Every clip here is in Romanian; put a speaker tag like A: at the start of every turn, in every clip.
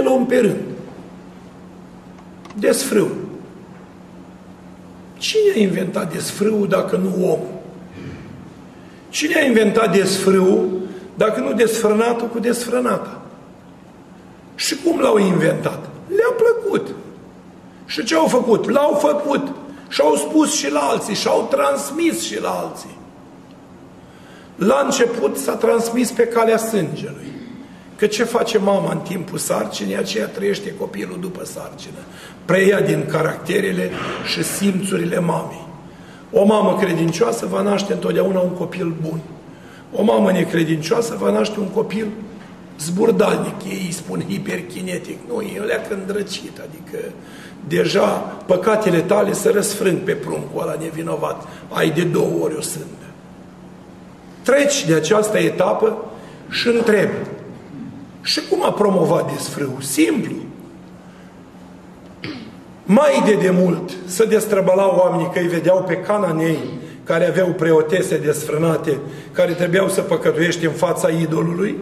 A: le luăm pe rând. Desfrâu. Cine a inventat desfrâul dacă nu om? Cine a inventat desfrâul dacă nu desfrânatul cu desfrânata? Și cum l-au inventat? Le-a plăcut. Și ce au făcut? L-au făcut. Și au spus și la alții, și au transmis și la alții. La început s-a transmis pe calea sângelui. Că ce face mama în timpul sarcinii, aceea trăiește copilul după sarcină. Preia din caracterele și simțurile mamei. O mamă credincioasă va naște întotdeauna un copil bun. O mamă necredincioasă va naște un copil zburdalnic, ei îi spun hiperkinetic. Nu, e le-a îndrăcit, adică deja păcatele tale se răsfrâng pe pruncul ăla nevinovat. Ai de două ori o sândă. Treci de această etapă și întrebi. Și cum a promovat desfrâul? Simplu. Mai de demult să destrăbălau oamenii că îi vedeau pe cananei care aveau preotese desfrânate, care trebuiau să păcătuiește în fața idolului,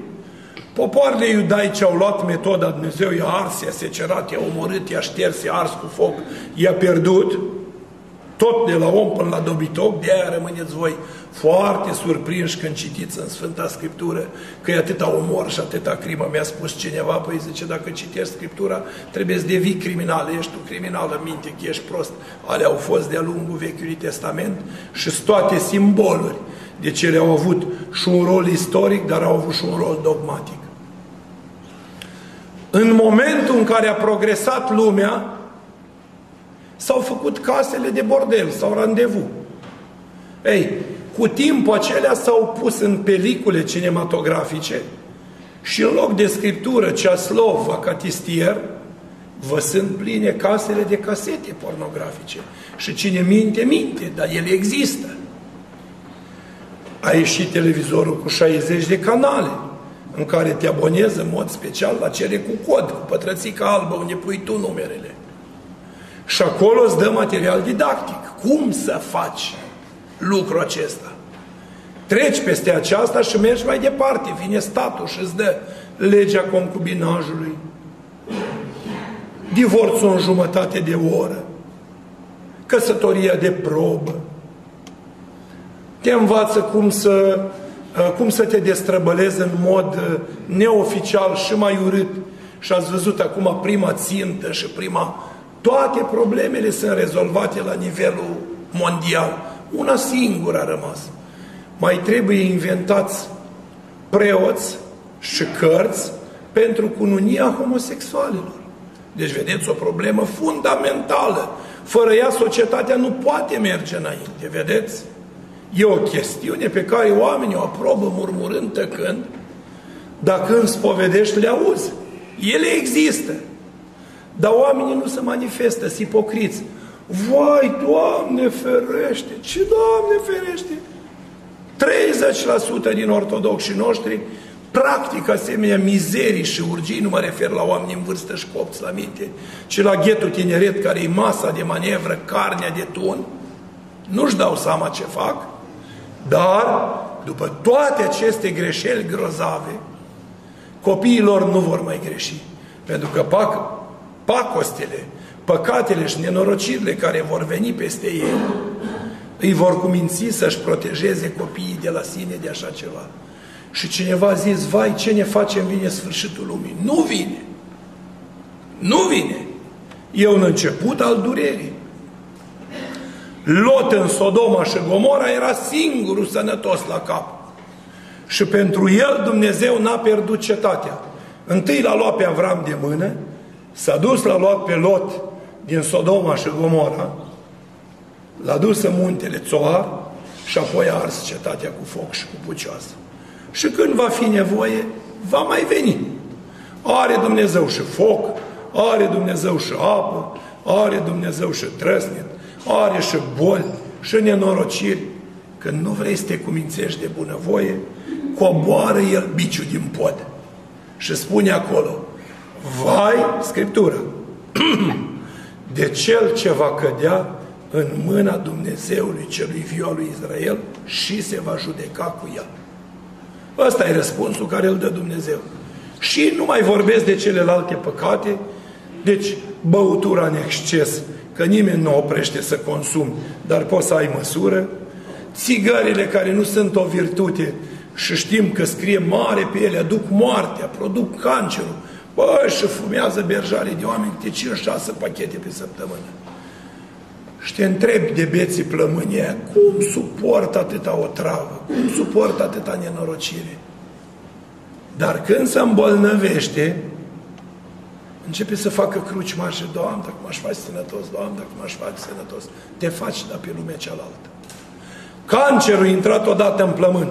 A: Popoarele iudaice au luat metoda, Dumnezeu i-a ars, i-a secerat, i-a omorât, i-a șters, i-a ars cu foc, i-a pierdut, tot de la om până la dobitoc, de aia rămâneți voi foarte surprinși când citiți în Sfânta Scriptură că e atâta omor și atâta crimă. Mi-a spus cineva, păi zice, dacă citești Scriptura, trebuie să devii criminal, ești tu criminal în minte, că ești prost. Ale au fost de-a lungul Vechiului Testament și toate simboluri. Deci ele au avut și un rol istoric, dar au avut și un rol dogmatic. În momentul în care a progresat lumea, s-au făcut casele de bordel sau randevu. Ei, cu timpul acelea s-au pus în pelicule cinematografice și în loc de scriptură, ceaslov, acatistier, vă sunt pline casele de casete pornografice. Și cine minte, minte, dar ele există. A ieșit televizorul cu 60 de canale în care te abonezi în mod special la cele cu cod, cu pătrățica albă, unde pui tu numerele. Și acolo îți dă material didactic. Cum să faci lucrul acesta? Treci peste aceasta și mergi mai departe. Vine statul și îți dă legea concubinajului, divorțul în jumătate de oră, căsătoria de probă, te învață cum să Uh, cum să te destrăbălezi în mod uh, neoficial și mai urât. Și ați văzut acum prima țintă și prima... Toate problemele sunt rezolvate la nivelul mondial. Una singură a rămas. Mai trebuie inventați preoți și cărți pentru cununia homosexualilor. Deci, vedeți, o problemă fundamentală. Fără ea, societatea nu poate merge înainte, vedeți? E o chestiune pe care oamenii o aprobă murmurând, tăcând, dar când spovedești, le auzi. Ele există. Dar oamenii nu se manifestă, sunt ipocriți. Vai, Doamne ferește! Ce Doamne ferește? 30% din ortodoxii noștri practic asemenea mizerii și urgii, nu mă refer la oameni în vârstă și copți la minte, ci la ghetul tineret care e masa de manevră, carnea de tun, nu-și dau seama ce fac, dar, după toate aceste greșeli grozave, copiilor nu vor mai greși. Pentru că pac, pacostele, păcatele și nenorocirile care vor veni peste ei, îi vor cuminți să-și protejeze copiii de la sine de așa ceva. Și cineva a zis, vai, ce ne facem, vine sfârșitul lumii. Nu vine. Nu vine. E un început al durerii. Lot în Sodoma și Gomora era singurul sănătos la cap. Și pentru el Dumnezeu n-a pierdut cetatea. Întâi l-a luat pe Avram de mână, s-a dus, l-a luat pe Lot din Sodoma și Gomora, l-a dus în muntele Țoar și apoi a ars cetatea cu foc și cu pucioasă. Și când va fi nevoie, va mai veni. Are Dumnezeu și foc, are Dumnezeu și apă, are Dumnezeu și trăsnet, are și boli și nenorociri, când nu vrei să te cumințești de bunăvoie, coboară el biciul din pod și spune acolo, vai, Scriptură, de cel ce va cădea în mâna Dumnezeului celui viu al lui Israel și se va judeca cu el. Ăsta e răspunsul care îl dă Dumnezeu. Și nu mai vorbesc de celelalte păcate, deci băutura în exces, că nimeni nu oprește să consumi, dar poți să ai măsură, țigările care nu sunt o virtute și știm că scrie mare pe ele, aduc moartea, produc cancerul, bă, și fumează berjare de oameni câte 5-6 pachete pe săptămână. Și te întrebi de beții plămânie, cum suportă atâta o travă, cum suportă atâta nenorocire. Dar când se îmbolnăvește, începe să facă cruci marșe, Doamne, dacă m-aș face sănătos, Doamne, dacă m-aș face sănătos, te faci, dar pe lumea cealaltă. Cancerul intrat odată în plămân,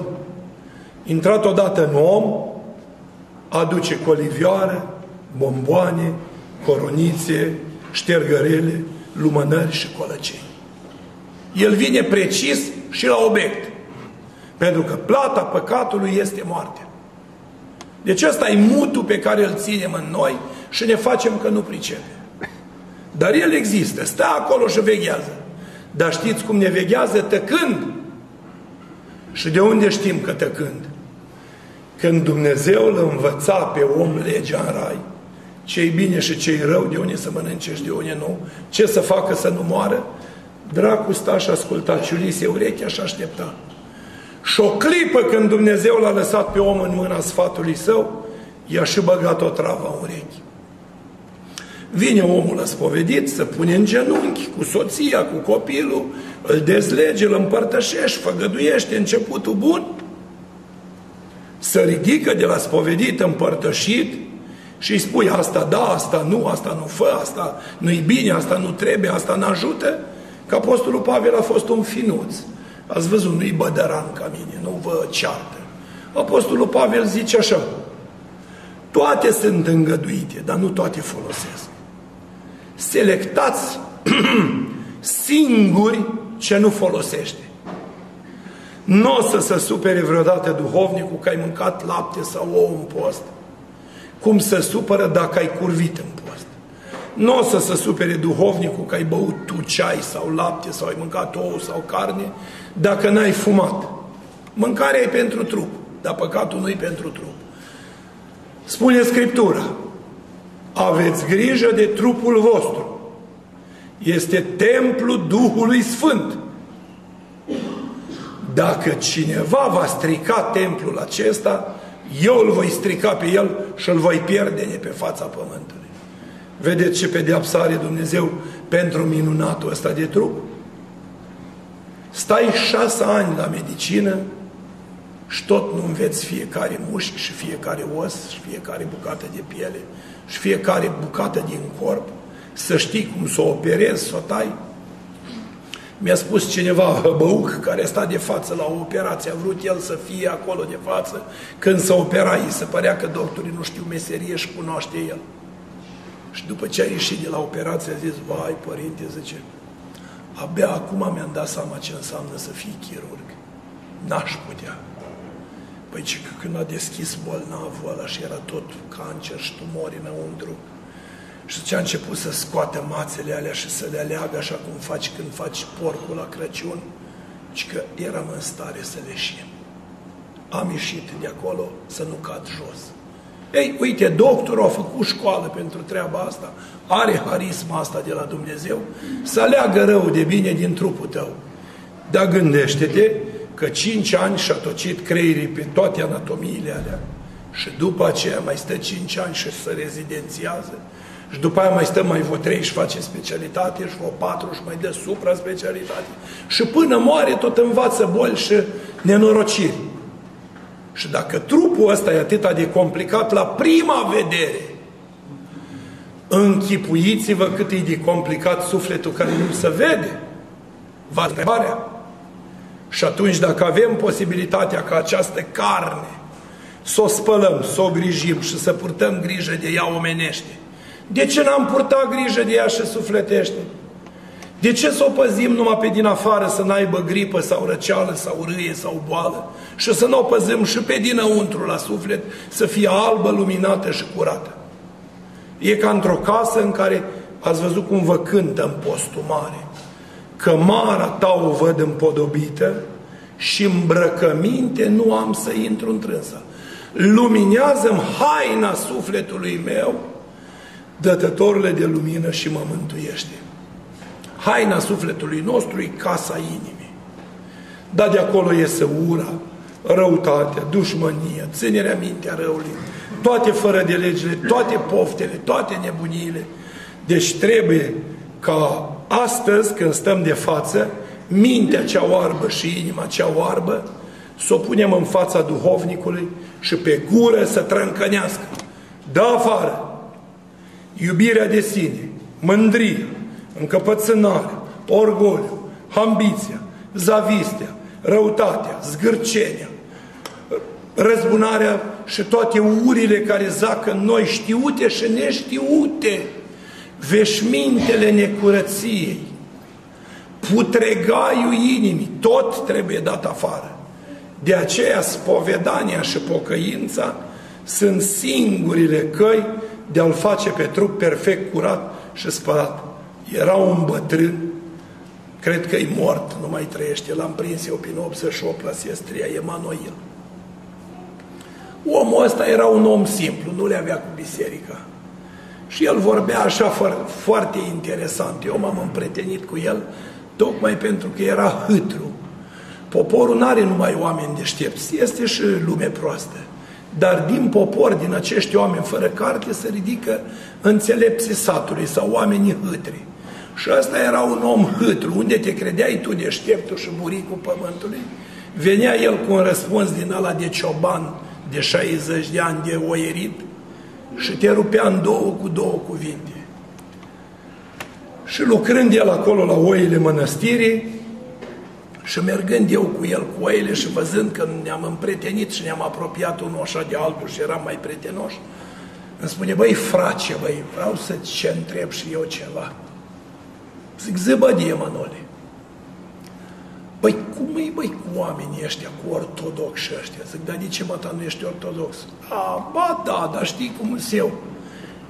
A: intrat odată în om, aduce colivioară, bomboane, coronițe, ștergărele, lumânări și colăcei. El vine precis și la obiect. Pentru că plata păcatului este moartea. Deci ăsta e mutul pe care îl ținem în noi și ne facem că nu pricepe. Dar el există, stă acolo și veghează. Dar știți cum ne veghează? Tăcând. Și de unde știm că tăcând? Când Dumnezeu îl învăța pe om legea în rai, ce-i bine și ce-i rău, de unde să mănânce și de unde nu, ce să facă să nu moară, dracu sta și asculta, ciulise urechea și aștepta. Și o clipă când Dumnezeu l-a lăsat pe om în mâna sfatului său, i-a și băgat o travă în urechi. Vine omul spovedit, să pune în genunchi cu soția, cu copilul, îl dezlege, îl împărtășește, făgăduiește începutul bun, să ridică de la spovedit împărtășit și îi spui asta da, asta nu, asta nu fă, asta nu-i bine, asta nu trebuie, asta nu ajută, că Apostolul Pavel a fost un finuț. Ați văzut, nu-i bădăran ca mine, nu vă ceartă. Apostolul Pavel zice așa, toate sunt îngăduite, dar nu toate folosesc. Selectați singuri ce nu folosește. Nu o să se supere vreodată duhovnicul că ai mâncat lapte sau ou în post. Cum se supără dacă ai curvit în post. Nu o să se supere duhovnicul că ai băut tu ceai sau lapte sau ai mâncat ou sau carne dacă n-ai fumat. Mâncarea e pentru trup, dar păcatul nu e pentru trup. Spune Scriptura, aveți grijă de trupul vostru. Este templul Duhului Sfânt. Dacă cineva va strica templul acesta, eu îl voi strica pe el și îl voi pierde de pe fața pământului. Vedeți ce pedeapsa are Dumnezeu pentru minunatul ăsta de trup? Stai șase ani la medicină și tot nu înveți fiecare mușchi și fiecare os și fiecare bucată de piele și fiecare bucată din corp, să știi cum să o operezi, să o tai. Mi-a spus cineva, băuc, care sta de față la o operație, a vrut el să fie acolo de față, când se opera, îi se părea că doctorii nu știu meserie și cunoaște el. Și după ce a ieșit de la operație, a zis, vai, părinte, zice, abia acum mi-am dat seama ce înseamnă să fii chirurg. N-aș putea. Păi ce că când a deschis bolnavul ăla și era tot cancer și tumori înăuntru, și ce a început să scoată mațele alea și să le aleagă așa cum faci când faci porcul la Crăciun, și că eram în stare să le șim. Am ieșit de acolo să nu cad jos. Ei, uite, doctorul a făcut școală pentru treaba asta, are harisma asta de la Dumnezeu, să aleagă rău de bine din trupul tău. Dar gândește-te că cinci ani și-a tocit creierii pe toate anatomiile alea și după aceea mai stă cinci ani și se rezidențiază și după aia mai stă mai vreo trei și face specialitate și vreo patru și mai dă supra-specialitate și până moare tot învață boli și nenorociri. Și dacă trupul ăsta e atât de complicat la prima vedere, închipuiți-vă cât e de complicat sufletul care nu se vede. Va întrebarea. Și atunci dacă avem posibilitatea ca această carne să o spălăm, să o grijim și să purtăm grijă de ea omenește, de ce n-am purtat grijă de ea și sufletește? De ce să o păzim numai pe din afară să n-aibă gripă sau răceală sau râie sau boală și să nu o păzim și pe dinăuntru la suflet să fie albă, luminată și curată? E ca într-o casă în care ați văzut cum vă cântă în postul mare. Cămara ta o văd împodobită și îmbrăcăminte nu am să intru întrânsa. luminează-mi haina sufletului meu, dătătorule de lumină și mă mântuiește. Haina sufletului nostru e casa inimii. Dar de acolo iese ura, răutatea, dușmănia, ținerea mintea răului, toate fără de legile, toate poftele, toate nebuniile. Deci trebuie ca astăzi, când stăm de față, mintea cea oarbă și inima cea oarbă, să o punem în fața duhovnicului și pe gură să trâncănească. Dă afară iubirea de sine, mândrie, încăpățânare, orgoliu, ambiția, zavistea, răutatea, zgârcenia, răzbunarea și toate urile care zacă în noi știute și neștiute, veșmintele necurăției, putregaiul inimii, tot trebuie dat afară. De aceea spovedania și pocăința sunt singurile căi de a-l face pe trup perfect curat și spălat. Era un bătrân, cred că e mort, nu mai trăiește, l-am prins eu prin 88 la Siestria, Emanuel. Omul ăsta era un om simplu, nu le avea cu biserica. Și el vorbea așa foarte interesant. Eu m-am împretenit cu el tocmai pentru că era hâtru. Poporul nu are numai oameni deștepți, este și lume proastă. Dar din popor, din acești oameni fără carte, se ridică înțelepții satului sau oamenii hâtri. Și ăsta era un om hâtru, unde te credeai tu deșteptul și buricul pământului, venea el cu un răspuns din ala de cioban de 60 de ani de oierit și te rupea în două cu două cuvinte. Și lucrând el acolo la oile mănăstirii și mergând eu cu el cu oile și văzând că ne-am împretenit și ne-am apropiat unul așa de altul și eram mai prietenoși, îmi spune, băi, frace, băi, vreau să ce întreb și eu ceva. Zic, zăbădie, Manole. Băi, cum e, băi, cu oamenii ăștia, cu ortodoxi ăștia? Zic, dar de ce, mă, ta, nu ești ortodox? A, ba, da, dar știi cum sunt eu?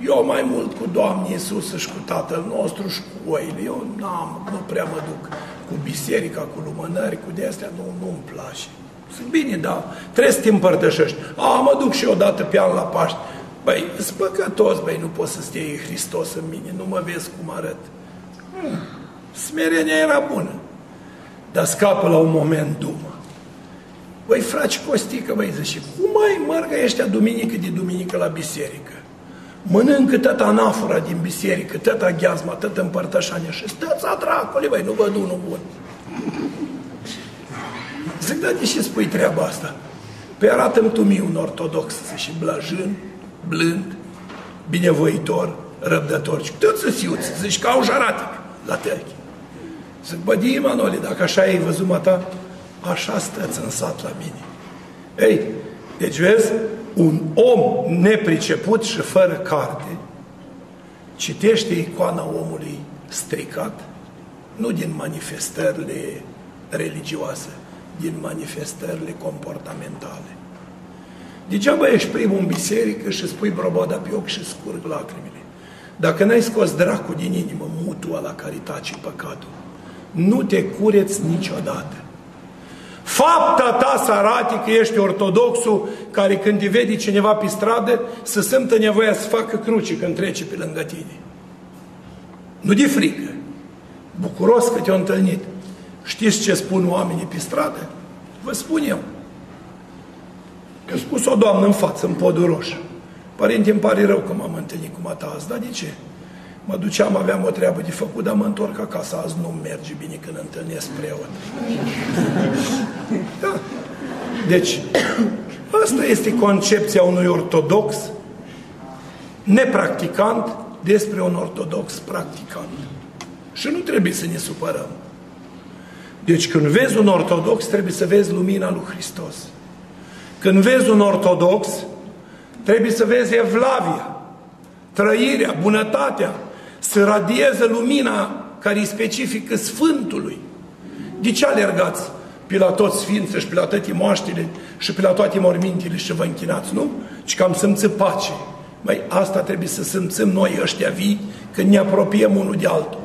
A: Eu mai mult cu Doamne Iisus și cu Tatăl nostru și cu oile. Eu n-am, nu prea mă duc cu biserica, cu lumânări, cu de-astea, nu, nu-mi place. Zic, bine, da, trebuie să te împărtășești. A, mă duc și eu odată pe an la Paști. Băi, sunt păcătos, băi, nu poți să stii Hristos în mine, nu mă vezi cum arăt. Hmm, smerenia era bună, dar scapă la un moment dumă. Băi, fraci Costică, băi, zice, cum mai mărgă ăștia duminică de duminică la biserică? Mănâncă tot anafora din biserică, tot aghiazma, tot împărtășania și stați a dracului, băi, nu văd unul bun. Zic, dar de ce spui treaba asta? Păi arată-mi tu mie un ortodox, și blajân, blând, binevoitor, răbdător. Și tot să siuți, zici, ca un jaratic la terchi. Zic, bă, di, Manoli, dacă așa ai văzut mata, așa stăți în sat la mine. Ei, deci vezi, un om nepriceput și fără carte citește icoana omului stricat, nu din manifestările religioase, din manifestările comportamentale. Degeaba ești primul în biserică și spui broboada pe ochi și scurg lacrimile. Dacă n-ai scos dracul din inimă, mutua la caritate și păcatul, nu te cureți niciodată. Fapta ta să arate că ești ortodoxul care când te vede cineva pe stradă să simtă nevoia să facă cruci când trece pe lângă tine. Nu de frică. Bucuros că te-a întâlnit. Știți ce spun oamenii pe stradă? Vă spun eu. Eu spus o doamnă în față, în podul roșu. Părinte, îmi pare rău că m-am întâlnit cu mata azi, dar de ce? Mă duceam, aveam o treabă de făcut, dar mă întorc acasă. Azi nu merge bine când întâlnesc preot. Da. Deci, asta este concepția unui ortodox nepracticant despre un ortodox practicant. Și nu trebuie să ne supărăm. Deci când vezi un ortodox, trebuie să vezi lumina lui Hristos. Când vezi un ortodox, trebuie să vezi evlavia, trăirea, bunătatea, să radieze lumina care e specifică Sfântului. De ce alergați pe la toți sfinții și pe la toate moaștele și pe la toate mormintele și vă închinați, nu? Ci că am simțit pace. Mai asta trebuie să simțim noi ăștia vii când ne apropiem unul de altul.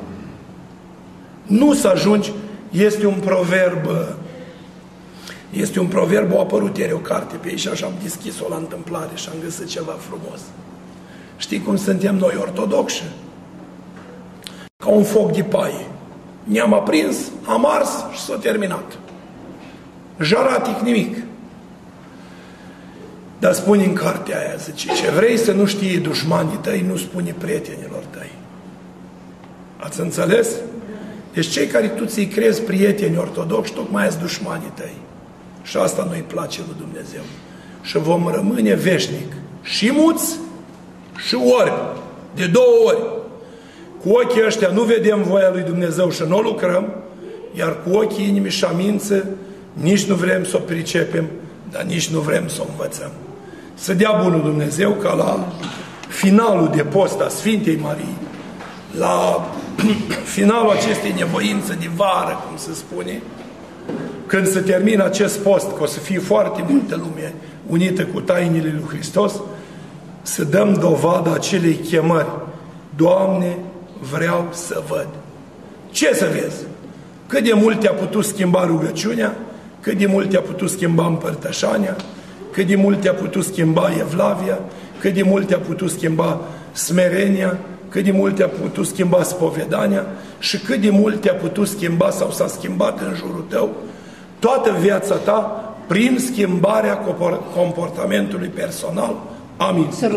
A: Nu să ajungi, este un proverb, Este un proverb, a apărut ieri o carte pe ei și așa am deschis-o la întâmplare și am găsit ceva frumos. Știi cum suntem noi ortodoxi? Ca un foc de paie. Ne-am aprins, am ars și s-a terminat. Jaratic nimic. Dar spune în cartea aia, zice, ce vrei să nu știe dușmanii tăi, nu spune prietenilor tăi. Ați înțeles? Deci cei care tu ți-i crezi prieteni ortodoxi, tocmai sunt dușmanii tăi. Și asta nu-i place lui Dumnezeu. Și vom rămâne veșnic și muți și orbi. De două ori. Cu ochii ăștia nu vedem voia lui Dumnezeu și nu o lucrăm, iar cu ochii inimii și amință nici nu vrem să o pricepem, dar nici nu vrem să o învățăm. Să dea bunul Dumnezeu ca la finalul de post a Sfintei Marii, la finalul acestei nevoințe de vară, cum se spune, când se termină acest post, că o să fie foarte multă lume unită cu tainile lui Hristos, să dăm dovadă acelei chemări. Doamne, vreau să văd. Ce să vezi? Cât de mult te-a putut schimba rugăciunea, cât de mult te-a putut schimba împărtășania, cât de mult te-a putut schimba evlavia, cât de mult te-a putut schimba smerenia, cât de mult te-a putut schimba spovedania și cât de mult te-a putut schimba sau s-a schimbat în jurul tău toată viața ta prin schimbarea comportamentului personal. Amin.
B: Să